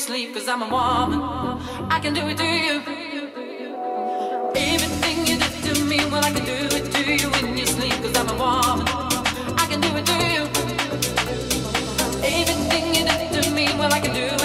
sleep cause I'm a woman. I can do it to you. Everything you did to me, well, I can do it to you in your sleep cause I'm a woman. I can do it to you. Everything you did to me, well, I can do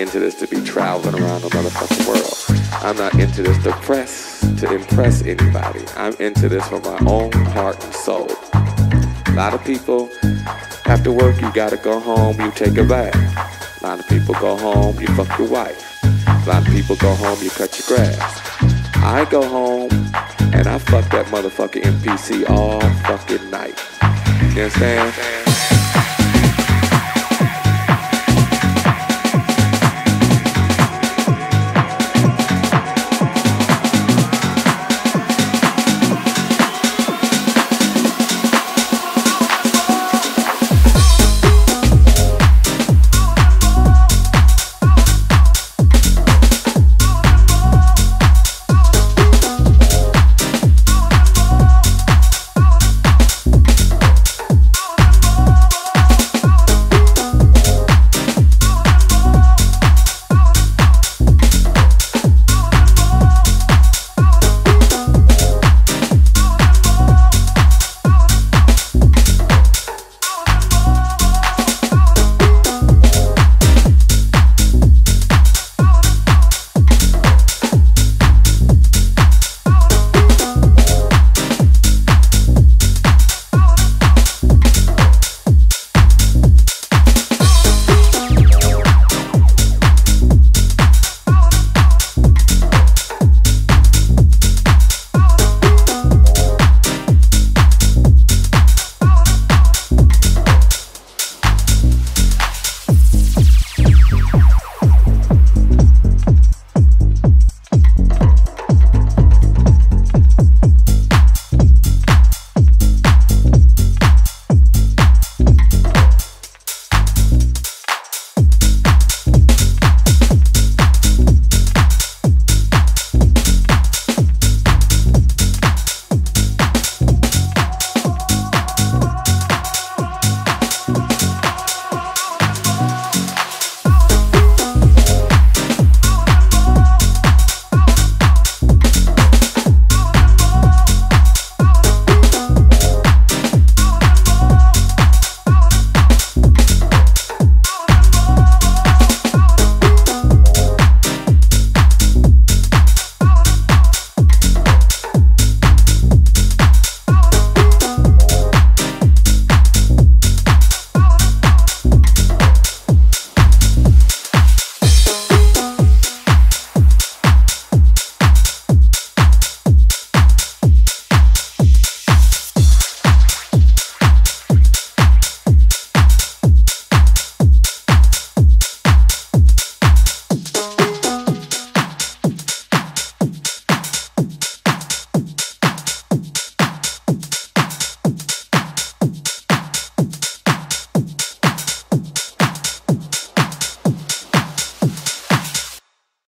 into this to be traveling around the motherfucking world. I'm not into this to press to impress anybody. I'm into this for my own heart and soul. A lot of people after work you gotta go home, you take a bath. A lot of people go home, you fuck your wife. A lot of people go home, you cut your grass. I go home and I fuck that motherfucking MPC all fucking night. You understand?